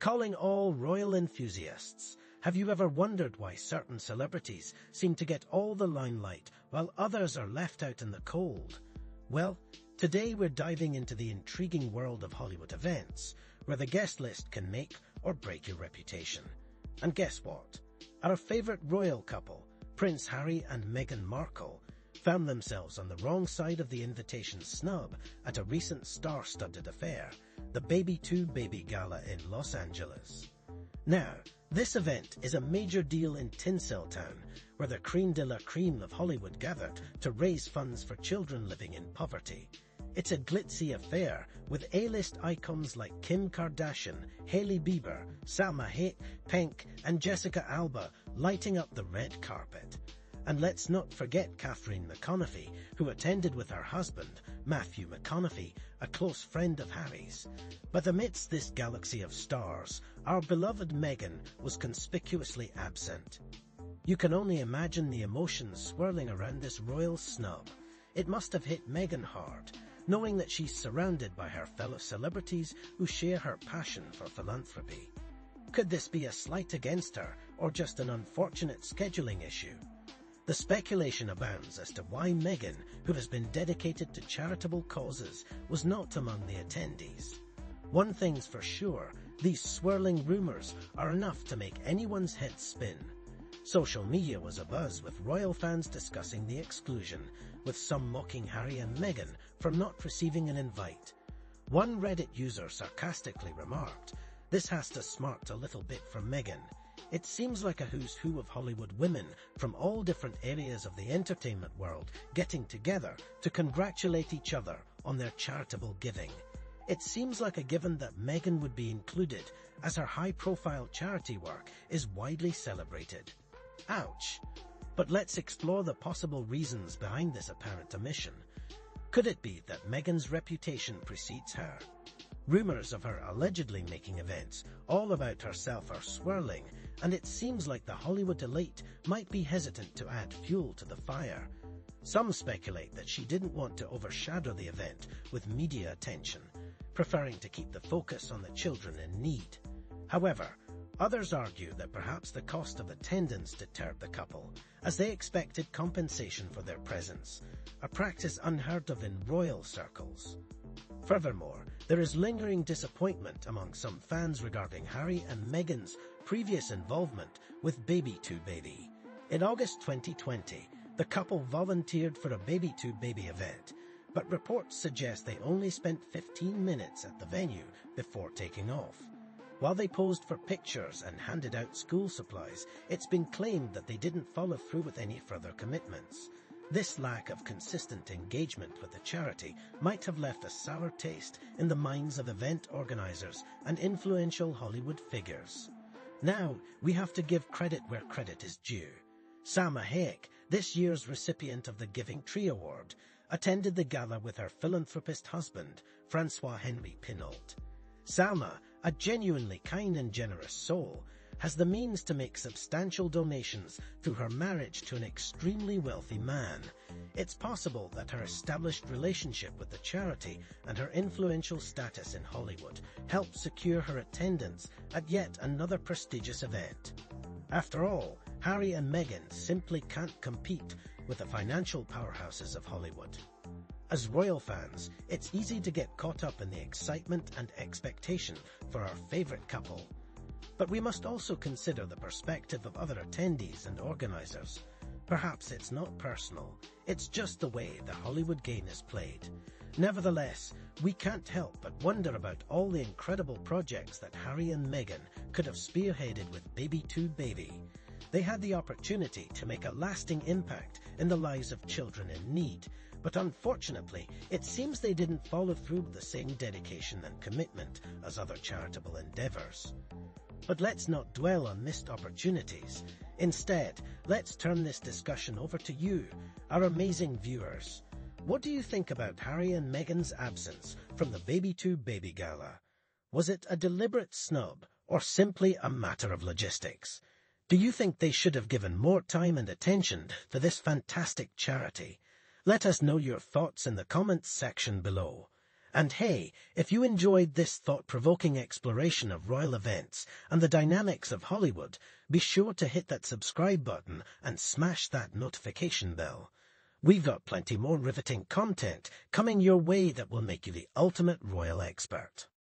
Calling all royal enthusiasts, have you ever wondered why certain celebrities seem to get all the limelight while others are left out in the cold? Well, today we're diving into the intriguing world of Hollywood events, where the guest list can make or break your reputation. And guess what? Our favorite royal couple, Prince Harry and Meghan Markle, found themselves on the wrong side of the invitation snub at a recent star-studded affair, the Baby 2 Baby Gala in Los Angeles. Now, this event is a major deal in Tinsel Town, where the cream de la cream of Hollywood gathered to raise funds for children living in poverty. It's a glitzy affair with A-list icons like Kim Kardashian, Hailey Bieber, Salma Hayek, Pink, and Jessica Alba lighting up the red carpet. And let's not forget Catherine McConaughey, who attended with her husband, Matthew McConaughey, a close friend of Harry's. But amidst this galaxy of stars, our beloved Meghan was conspicuously absent. You can only imagine the emotions swirling around this royal snub. It must have hit Meghan hard, knowing that she's surrounded by her fellow celebrities who share her passion for philanthropy. Could this be a slight against her, or just an unfortunate scheduling issue? The speculation abounds as to why Meghan, who has been dedicated to charitable causes, was not among the attendees. One thing's for sure, these swirling rumours are enough to make anyone's head spin. Social media was abuzz with royal fans discussing the exclusion, with some mocking Harry and Meghan for not receiving an invite. One Reddit user sarcastically remarked, this has to smart a little bit for Meghan. It seems like a who's who of Hollywood women from all different areas of the entertainment world getting together to congratulate each other on their charitable giving. It seems like a given that Meghan would be included as her high-profile charity work is widely celebrated. Ouch. But let's explore the possible reasons behind this apparent omission. Could it be that Meghan's reputation precedes her? Rumours of her allegedly making events all about herself are swirling, and it seems like the Hollywood elite might be hesitant to add fuel to the fire. Some speculate that she didn't want to overshadow the event with media attention, preferring to keep the focus on the children in need. However, others argue that perhaps the cost of attendance deterred the couple, as they expected compensation for their presence, a practice unheard of in royal circles. Furthermore, there is lingering disappointment among some fans regarding Harry and Meghan's previous involvement with Baby 2 Baby. In August 2020, the couple volunteered for a Baby 2 Baby event, but reports suggest they only spent 15 minutes at the venue before taking off. While they posed for pictures and handed out school supplies, it's been claimed that they didn't follow through with any further commitments. This lack of consistent engagement with the charity might have left a sour taste in the minds of event organizers and influential Hollywood figures. Now, we have to give credit where credit is due. Salma Hayek, this year's recipient of the Giving Tree Award, attended the gala with her philanthropist husband, Francois Henry Pinault. Salma, a genuinely kind and generous soul, has the means to make substantial donations through her marriage to an extremely wealthy man. It's possible that her established relationship with the charity and her influential status in Hollywood helped secure her attendance at yet another prestigious event. After all, Harry and Meghan simply can't compete with the financial powerhouses of Hollywood. As royal fans, it's easy to get caught up in the excitement and expectation for our favorite couple but we must also consider the perspective of other attendees and organizers. Perhaps it's not personal, it's just the way the Hollywood game is played. Nevertheless, we can't help but wonder about all the incredible projects that Harry and Meghan could have spearheaded with Baby 2 Baby. They had the opportunity to make a lasting impact in the lives of children in need, but unfortunately, it seems they didn't follow through with the same dedication and commitment as other charitable endeavors. But let's not dwell on missed opportunities. Instead, let's turn this discussion over to you, our amazing viewers. What do you think about Harry and Meghan's absence from the Baby 2 Baby Gala? Was it a deliberate snub or simply a matter of logistics? Do you think they should have given more time and attention to this fantastic charity? Let us know your thoughts in the comments section below. And hey, if you enjoyed this thought-provoking exploration of royal events and the dynamics of Hollywood, be sure to hit that subscribe button and smash that notification bell. We've got plenty more riveting content coming your way that will make you the ultimate royal expert.